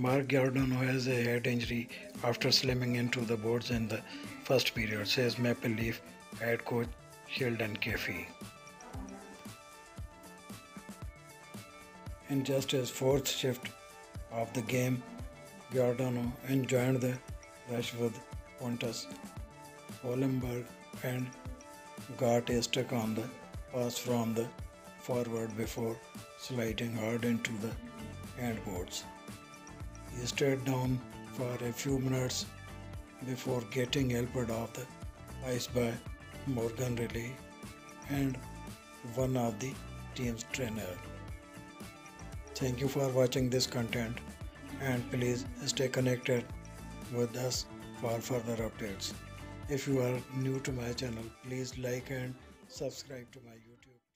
Mark Giordano has a head injury after slamming into the boards in the first period, says Maple Leaf head coach Sheldon Keefe. In just his fourth shift of the game, Giordano joined the rush with Pontus Holmberg and got a stick on the pass from the forward before sliding hard into the end boards. Stayed down for a few minutes before getting helped off the ice by Morgan Rielly and one of the team's trainer. Thank you for watching this content and please stay connected with us for further updates. If you are new to my channel, please like and subscribe to my YouTube.